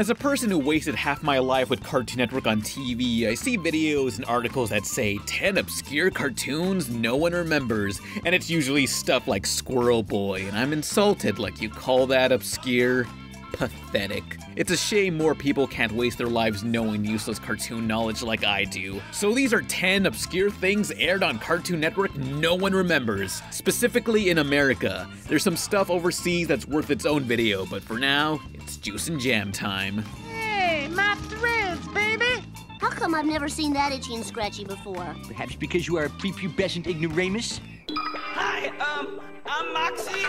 As a person who wasted half my life with Cartoon Network on TV, I see videos and articles that say 10 obscure cartoons no one remembers, and it's usually stuff like Squirrel Boy, and I'm insulted like you call that obscure? pathetic. It's a shame more people can't waste their lives knowing useless cartoon knowledge like I do. So these are 10 obscure things aired on Cartoon Network no one remembers, specifically in America. There's some stuff overseas that's worth its own video, but for now, it's juice and jam time. Hey, my threads, baby! How come I've never seen that itchy and scratchy before? Perhaps because you are a prepubescent ignoramus? Hi, um, I'm Moxy,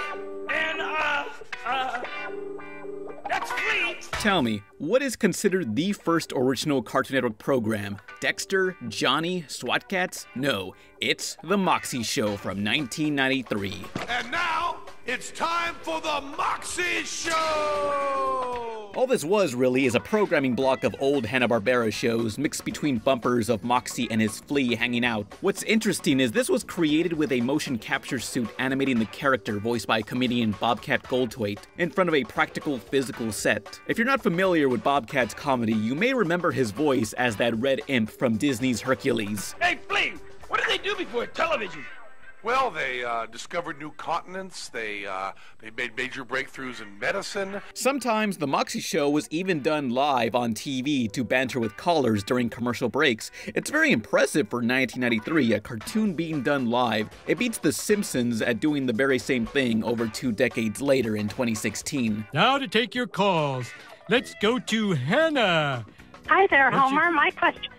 and, uh, uh, that's free. Tell me, what is considered the first original Cartoon Network program? Dexter? Johnny? SWAT Kats? No, it's The Moxy Show from 1993. And now, it's time for the Moxy Show! All this was really is a programming block of old Hanna-Barbera shows mixed between bumpers of Moxy and his flea hanging out. What's interesting is this was created with a motion capture suit animating the character voiced by comedian Bobcat Goldthwait in front of a practical physical set. If you're not familiar with Bobcat's comedy, you may remember his voice as that red imp from Disney's Hercules. Hey, Flea, what did they do before television? Well, they uh, discovered new continents. They uh, they made major breakthroughs in medicine. Sometimes the Moxy Show was even done live on TV to banter with callers during commercial breaks. It's very impressive for 1993, a cartoon being done live. It beats The Simpsons at doing the very same thing over two decades later in 2016. Now to take your calls. Let's go to Hannah. Hi there, What's your- Homer. My question,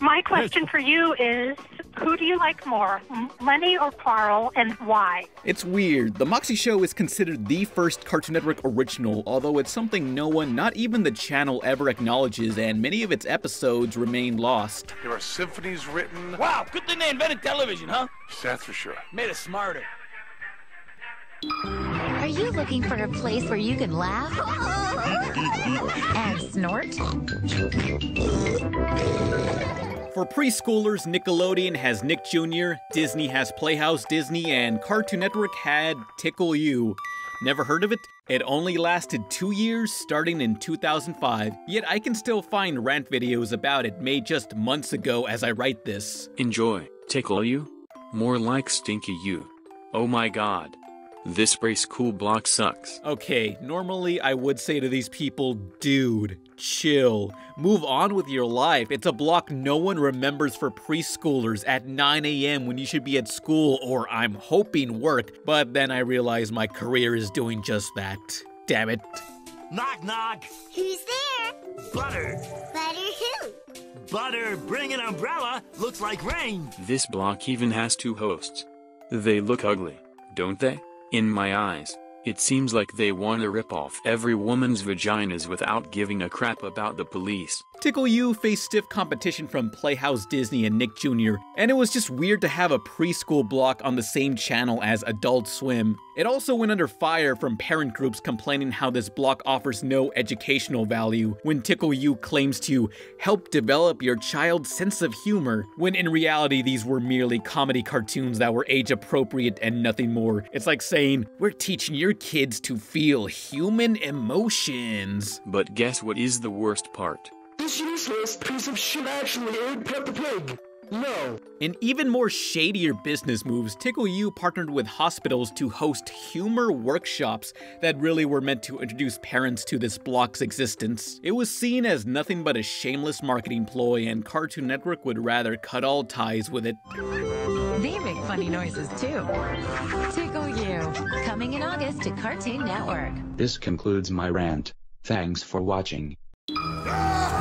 my question for you is, who do you like more, Lenny or Carl, and why? It's weird. The Moxy Show is considered the first Cartoon Network original, although it's something no one, not even the channel, ever acknowledges, and many of its episodes remain lost. There are symphonies written. Wow, good thing they invented television, huh? That's for sure. Made us smarter. Are you looking for a place where you can laugh and snort? For preschoolers, Nickelodeon has Nick Jr., Disney has Playhouse Disney, and Cartoon Network had Tickle U. Never heard of it? It only lasted two years, starting in 2005, yet I can still find rant videos about it made just months ago as I write this. Enjoy. Tickle you? More like stinky you. Oh my god. This brace cool block sucks. Okay, normally I would say to these people, dude, chill. Move on with your life. It's a block no one remembers for preschoolers at 9 a.m. when you should be at school or I'm hoping work. But then I realize my career is doing just that. Damn it. Knock, knock. Who's there? Butter. Butter who? Butter, bring an umbrella. Looks like rain. This block even has two hosts. They look ugly, don't they? In my eyes, it seems like they want to rip off every woman's vaginas without giving a crap about the police. Tickle U faced stiff competition from Playhouse Disney and Nick Jr., and it was just weird to have a preschool block on the same channel as Adult Swim. It also went under fire from parent groups complaining how this block offers no educational value, when Tickle U claims to help develop your child's sense of humor, when in reality these were merely comedy cartoons that were age appropriate and nothing more. It's like saying, we're teaching your kids to feel human emotions. But guess what is the worst part? This useless piece of shit actually aired Peppa Pig. No. In even more shadier business moves, Tickle U partnered with hospitals to host humor workshops that really were meant to introduce parents to this block's existence. It was seen as nothing but a shameless marketing ploy, and Cartoon Network would rather cut all ties with it. They make funny noises too. Tickle U. Coming in August to Cartoon Network. This concludes my rant. Thanks for watching. Ah!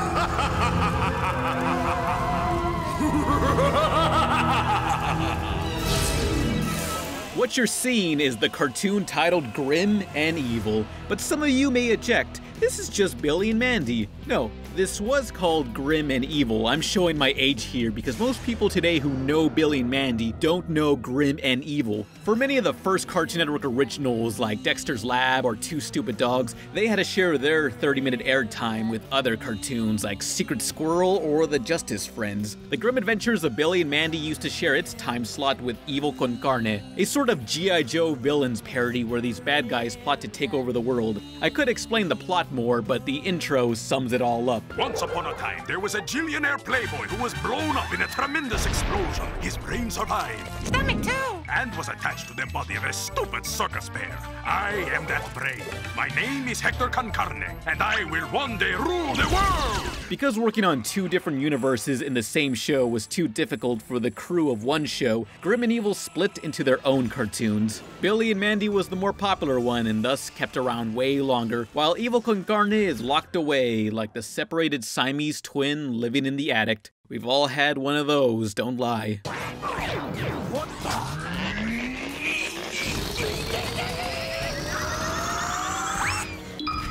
What you're seeing is the cartoon titled Grim and Evil, but some of you may object, this is just Billy and Mandy. No, This was called Grim and Evil. I'm showing my age here because most people today who know Billy and Mandy don't know Grim and Evil. For many of the first Cartoon Network originals like Dexter's Lab or Two Stupid Dogs, they had to share their 30 minute airtime with other cartoons like Secret Squirrel or The Justice Friends. The Grim Adventures of Billy and Mandy used to share its time slot with Evil con Carne, a sort of G.I. Joe villains parody where these bad guys plot to take over the world. I could explain the plot more, but the intro sums it all up. Once upon a time, there was a gillionaire playboy who was blown up in a tremendous explosion. His brain survived. Stomach too. And was attached to the body of a stupid circus bear. I am that brain. My name is Hector Con Carne, and I will one day rule the world! Because working on two different universes in the same show was too difficult for the crew of one show, Grim and Evil split into their own cartoons. Billy and Mandy was the more popular one and thus kept around way longer, while Evil con Carne is locked away like the separated Siamese twin living in the attic. We've all had one of those, don't lie.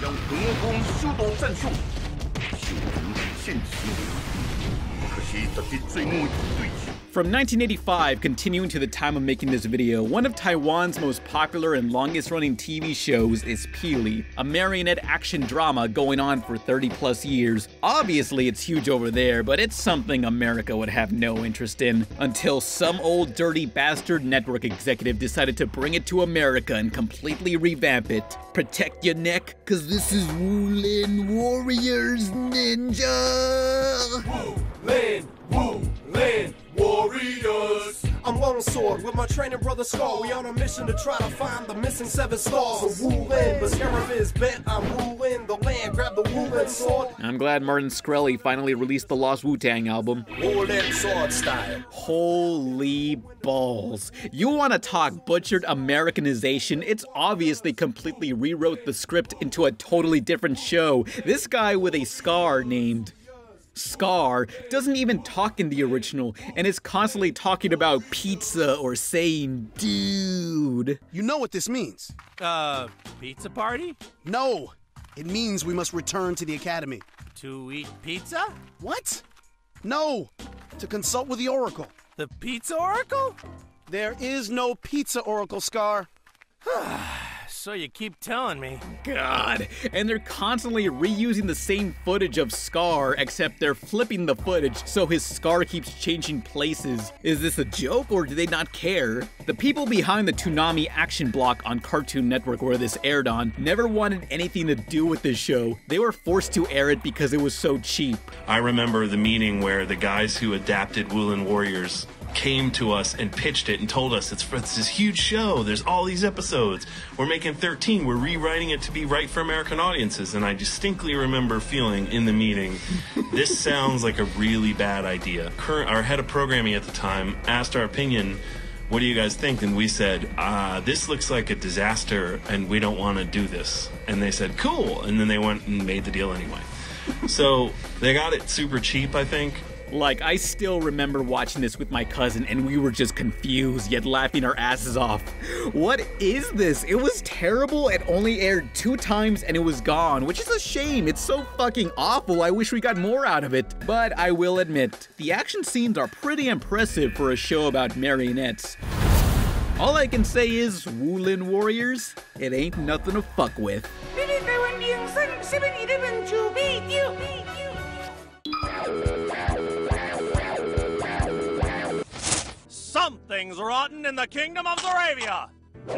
将合修道战术，修成陷阱。From 1985, continuing to the time of making this video, one of Taiwan's most popular and longest running TV shows is Pili, a marionette action drama going on for 30 plus years. Obviously, it's huge over there, but it's something America would have no interest in, until some old dirty bastard network executive decided to bring it to America and completely revamp it. Protect your neck, cause this is Wulin Warriors Ninja! Lin, Wu, Lin, Warriors. I'm Longsword with my training brother Scar. We on a mission to try to find the missing seven stars. So Wulin, but Sheriff is bent. I'm ruling the land. Grab the Wulin sword. I'm glad Martin Shkreli finally released the Lost Wu Tang album. Wulin sword style. Holy balls. You want to talk butchered Americanization? It's obvious they completely rewrote the script into a totally different show. This guy with a scar named Scar doesn't even talk in the original and is constantly talking about pizza or saying dude. You know what this means? Uh, pizza party? No. It means we must return to the academy. To eat pizza? What? No. To consult with the Oracle. The Pizza Oracle? There is no Pizza Oracle, Scar. so you keep telling me. God. And they're constantly reusing the same footage of Scar, except they're flipping the footage so his scar keeps changing places. Is this a joke or do they not care? The people behind the Toonami action block on Cartoon Network where this aired on never wanted anything to do with this show. They were forced to air it because it was so cheap. I remember the meeting where the guys who adapted Wulin Warriors came to us and pitched it and told us it's, it's this huge show. There's all these episodes. We're making 13. We're rewriting it to be right for American audiences. And I distinctly remember feeling in the meeting, this sounds like a really bad idea. Current, our head of programming at the time asked our opinion. What do you guys think? And we said, uh, this looks like a disaster and we don't want to do this. And they said, cool. And then they went and made the deal anyway. So they got it super cheap, I think. Like, I still remember watching this with my cousin and we were just confused, yet laughing our asses off. What is this? It was terrible. It only aired two times and it was gone, which is a shame. It's so fucking awful. I wish we got more out of it. But I will admit, the action scenes are pretty impressive for a show about marionettes. All I can say is, Wulin Warriors, it ain't nothing to fuck with. Something's rotten in the kingdom of Zaravia!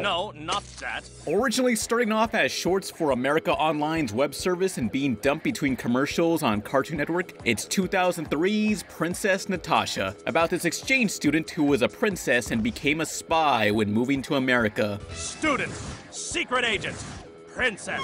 No, not that. Originally starting off as shorts for America Online's web service and being dumped between commercials on Cartoon Network, it's 2003's Princess Natasha, about this exchange student who was a princess and became a spy when moving to America. Student, secret agent, princess.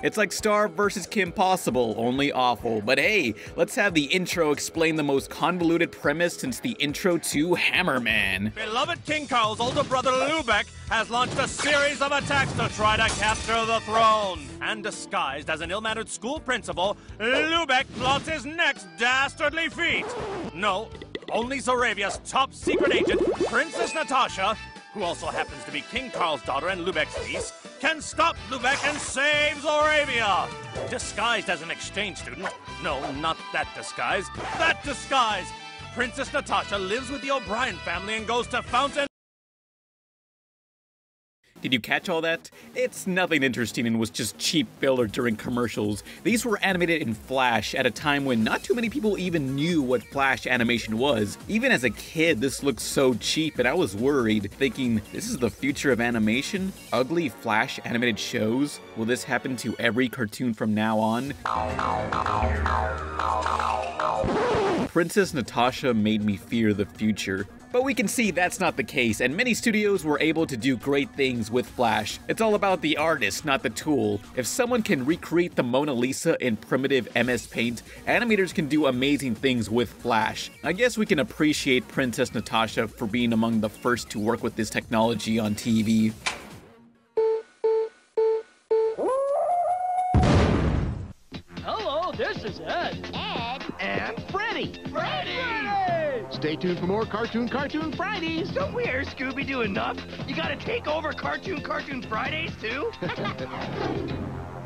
It's like Star versus Kim Possible, only awful. But hey, let's have the intro explain the most convoluted premise since the intro to Hammerman. Beloved King Carl's older brother Lubeck has launched a series of attacks to try to capture the throne. And disguised as an ill-mannered school principal, Lubeck plots his next dastardly feat. No, only Zaravia's top secret agent, Princess Natasha, who also happens to be King Carl's daughter and Lubeck's niece, can stop Lubeck and save Zoravia. Disguised as an exchange student. No, not that disguise. That disguise. Princess Natasha lives with the O'Brien family and goes to Fountain. Did you catch all that? It's nothing interesting and was just cheap filler during commercials. These were animated in Flash at a time when not too many people even knew what Flash animation was. Even as a kid, this looked so cheap and I was worried, thinking, this is the future of animation? Ugly Flash animated shows? Will this happen to every cartoon from now on? Princess Natasha made me fear the future. But we can see that's not the case, and many studios were able to do great things with Flash. It's all about the artist, not the tool. If someone can recreate the Mona Lisa in primitive MS Paint, animators can do amazing things with Flash. I guess we can appreciate Princess Natasha for being among the first to work with this technology on TV. Stay tuned for more Cartoon Cartoon Fridays. Don't we hear Scooby Doo enough? You gotta take over Cartoon Cartoon Fridays, too?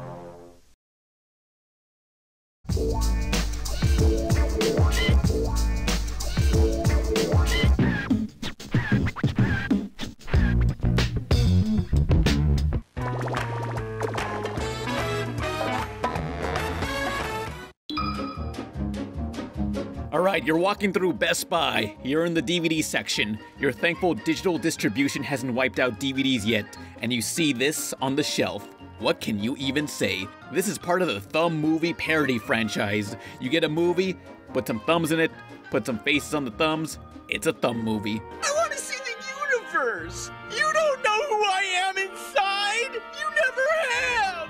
You're walking through Best Buy. You're in the DVD section. You're thankful digital distribution hasn't wiped out DVDs yet, and you see this on the shelf. What can you even say? This is part of the Thumb movie parody franchise. You get a movie, put some thumbs in it, put some faces on the thumbs. It's a thumb movie. I want to see the universe. You don't know who I am inside. You never have.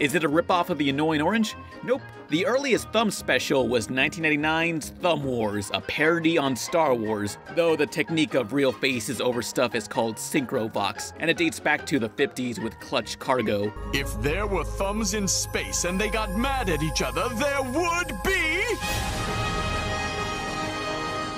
Is it a ripoff of The Annoying Orange? Nope. The earliest Thumb special was 1999's Thumb Wars, a parody on Star Wars, though the technique of real faces over stuff is called Syncro-Vox, and it dates back to the 50s with Clutch Cargo. If there were thumbs in space and they got mad at each other, there would be.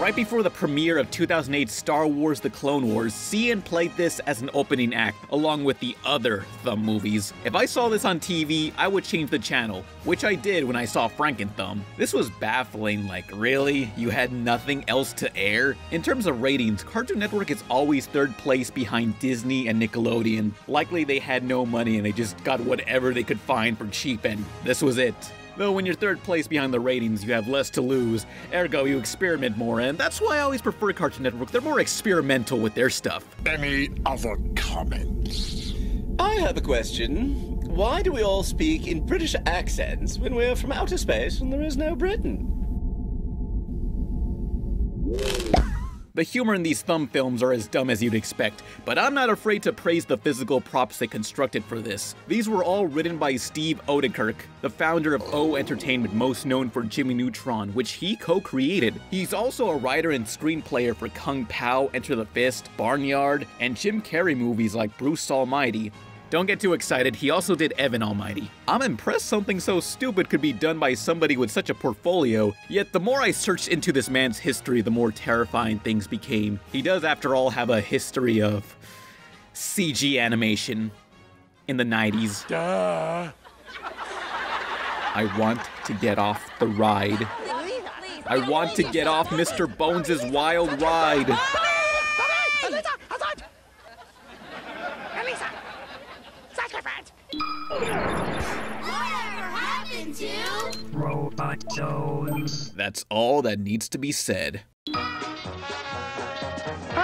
Right before the premiere of 2008's Star Wars The Clone Wars, CN played this as an opening act, along with the other Thumb movies. If I saw this on TV, I would change the channel, which I did when I saw Franken-Thumb. This was baffling, like, really? You had nothing else to air? In terms of ratings, Cartoon Network is always third place behind Disney and Nickelodeon. Likely they had no money and they just got whatever they could find for cheap, and this was it. Though when you're third place behind the ratings, you have less to lose, ergo you experiment more, and that's why I always prefer Cartoon Network. They're more experimental with their stuff. Any other comments? I have a question. Why do we all speak in British accents when we're from outer space and there is no Britain? The humor in these thumb films are as dumb as you'd expect, but I'm not afraid to praise the physical props they constructed for this. These were all written by Steve Oedekerk, the founder of O Entertainment, most known for Jimmy Neutron, which he co-created. He's also a writer and screenplayer for Kung Pow, Enter the Fist, Barnyard, and Jim Carrey movies like Bruce Almighty. Don't get too excited, he also did Evan Almighty. I'm impressed something so stupid could be done by somebody with such a portfolio, yet the more I searched into this man's history, the more terrifying things became. He does, after all, have a history of CG animation in the 90s. Duh. I want to get off the ride. I want to get off Mr. Bones' wild ride. That's all that needs to be said.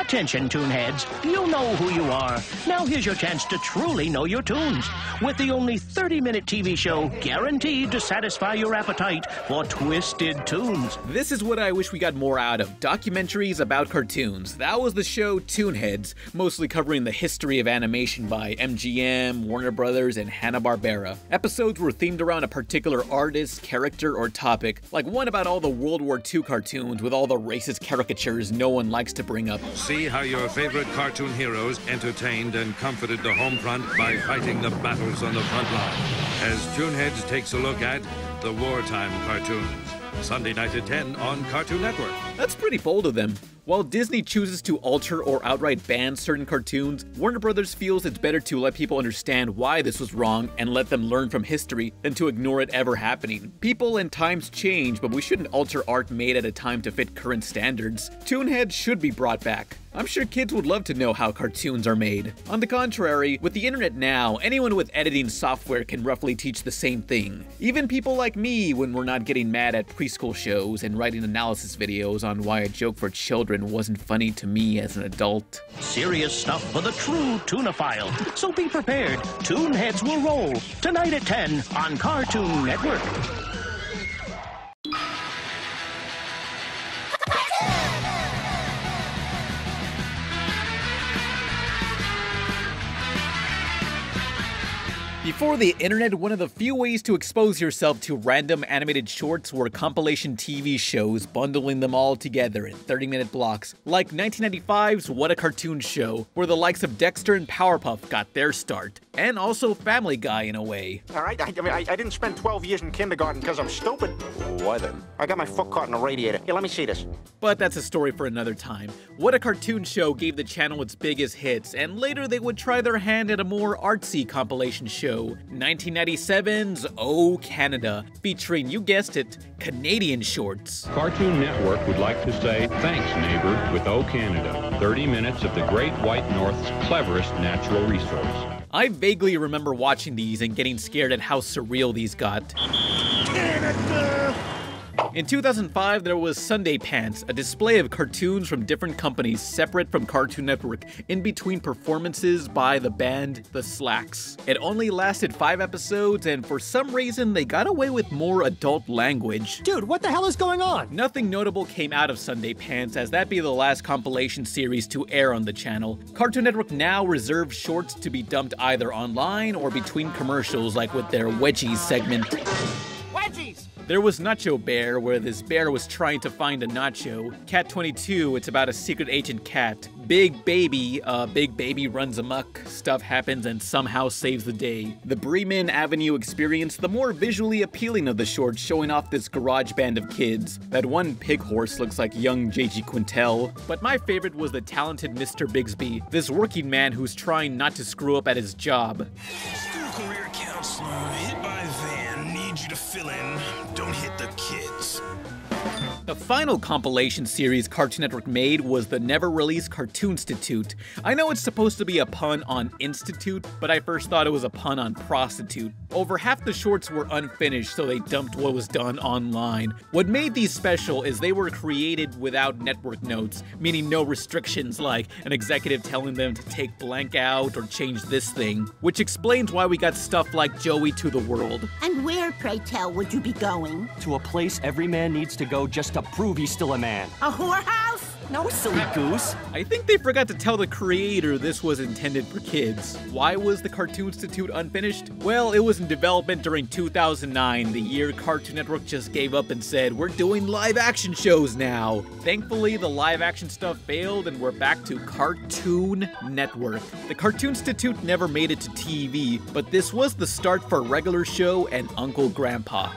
Attention, Toonheads. You know who you are. Now here's your chance to truly know your tunes. With the only 30 minute TV show guaranteed to satisfy your appetite for twisted tunes. This is what I wish we got more out of documentaries about cartoons. That was the show Toonheads, mostly covering the history of animation by MGM, Warner Brothers, and Hanna-Barbera. Episodes were themed around a particular artist, character, or topic, like one about all the World War II cartoons with all the racist caricatures no one likes to bring up. See how your favorite cartoon heroes entertained and comforted the home front by fighting the battles on the front line. As Toonheads takes a look at the wartime cartoons. Sunday night at 10 on Cartoon Network. That's pretty bold of them. While Disney chooses to alter or outright ban certain cartoons, Warner Brothers feels it's better to let people understand why this was wrong and let them learn from history than to ignore it ever happening. People and times change, but we shouldn't alter art made at a time to fit current standards. Toonhead should be brought back. I'm sure kids would love to know how cartoons are made. On the contrary, with the internet now, anyone with editing software can roughly teach the same thing. Even people like me when we're not getting mad at preschool shows and writing analysis videos on why a joke for children wasn't funny to me as an adult. Serious stuff for the true tunophile. So be prepared. Toonheads will roll tonight at 10 on Cartoon Network. Before the internet, one of the few ways to expose yourself to random animated shorts were compilation TV shows, bundling them all together in 30 minute blocks, like 1995's What a Cartoon Show, where the likes of Dexter and Powerpuff got their start, and also Family Guy in a way. All right, I, I mean, I, I didn't spend 12 years in kindergarten because I'm stupid. Why then? I got my foot caught in a radiator. Here, let me see this. But that's a story for another time. What a Cartoon Show gave the channel its biggest hits, and later they would try their hand at a more artsy compilation show, 1997's Oh Canada, featuring, you guessed it, Canadian shorts. Cartoon Network would like to say thanks, neighbor, with Oh Canada. 30 minutes of the Great White North's cleverest natural resource. I vaguely remember watching these and getting scared at how surreal these got. In 2005, there was Sunday Pants, a display of cartoons from different companies separate from Cartoon Network in between performances by the band The Slacks. It only lasted five episodes, and for some reason, they got away with more adult language. Dude, what the hell is going on? Nothing notable came out of Sunday Pants, as that be the last compilation series to air on the channel. Cartoon Network now reserves shorts to be dumped either online or between commercials, like with their Wedgies segment. Wedgies! There was Nacho Bear, where this bear was trying to find a nacho. Cat 22, it's about a secret agent cat. Big Baby, uh, Big Baby runs amok, stuff happens and somehow saves the day. The Bremen Avenue Experience, the more visually appealing of the shorts, showing off this garage band of kids. That one pig horse looks like young J.G. Quintel. But my favorite was the talented Mr. Bixby, this working man who's trying not to screw up at his job. You to fill in. Don't hit the kids. The final compilation series Cartoon Network made was the never released Cartoonstitute. I know it's supposed to be a pun on institute, but I first thought it was a pun on prostitute. Over half the shorts were unfinished, so they dumped what was done online. What made these special is they were created without network notes, meaning no restrictions like an executive telling them to take blank out or change this thing, which explains why we got stuff like Joey to the World. And where, pray tell, would you be going? To a place every man needs to go just to prove he's still a man. A whorehouse? No, silly goose. I think they forgot to tell the creator this was intended for kids. Why was the Cartoonstitute unfinished? Well, it was in development during 2009, the year Cartoon Network just gave up and said, we're doing live action shows now. Thankfully, the live action stuff failed and we're back to Cartoon Network. The Cartoonstitute never made it to TV, but this was the start for regular show and Uncle Grandpa.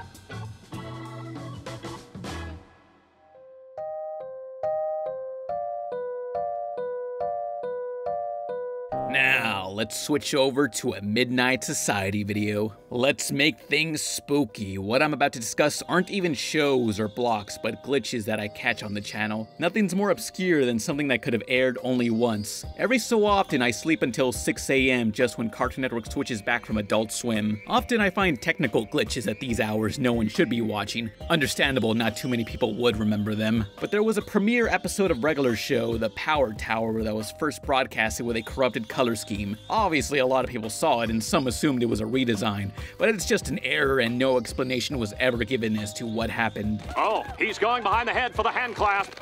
Let's switch over to a Midnight Society video. Let's make things spooky. What I'm about to discuss aren't even shows or blocks, but glitches that I catch on the channel. Nothing's more obscure than something that could have aired only once. Every so often, I sleep until 6 a.m. just when Cartoon Network switches back from Adult Swim. Often, I find technical glitches at these hours no one should be watching. Understandable, not too many people would remember them. But there was a premiere episode of regular show, The Power Tower, that was first broadcasted with a corrupted color scheme. Obviously, a lot of people saw it, and some assumed it was a redesign, but it's just an error and no explanation was ever given as to what happened. Oh, he's going behind the head for the hand clasp.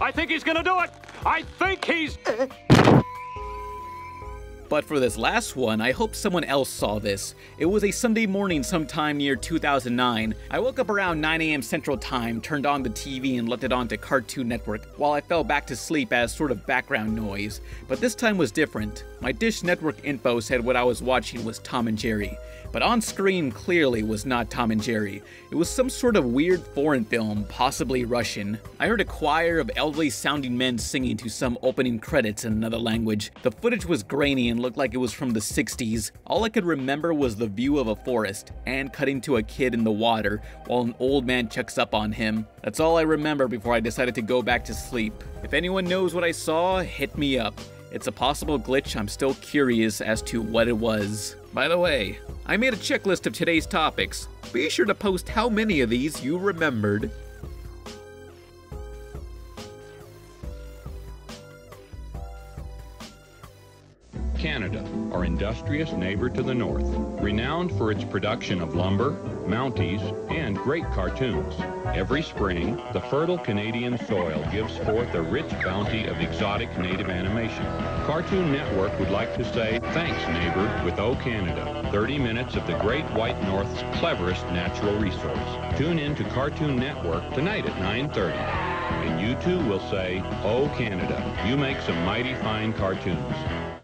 I think he's gonna do it. I think he's. Uh, But for this last one, I hope someone else saw this. It was a Sunday morning sometime near 2009. I woke up around 9am Central Time, turned on the TV, and left it on to Cartoon Network while I fell back to sleep as sort of background noise. But this time was different. My Dish Network info said what I was watching was Tom and Jerry but on screen clearly was not Tom and Jerry. It was some sort of weird foreign film, possibly Russian. I heard a choir of elderly sounding men singing to some opening credits in another language. The footage was grainy and looked like it was from the 60s. All I could remember was the view of a forest, and cutting to a kid in the water while an old man checks up on him. That's all I remember before I decided to go back to sleep. If anyone knows what I saw, hit me up. It's a possible glitch, I'm still curious as to what it was. By the way, I made a checklist of today's topics. Be sure to post how many of these you remembered. Industrious neighbor to the north, renowned for its production of lumber, mounties, and great cartoons. Every spring, the fertile Canadian soil gives forth a rich bounty of exotic native animation. Cartoon Network would like to say thanks, neighbor, with O Canada, 30 minutes of the Great White North's cleverest natural resource. Tune in to Cartoon Network tonight at 9.30. And you too will say, Oh Canada, you make some mighty fine cartoons.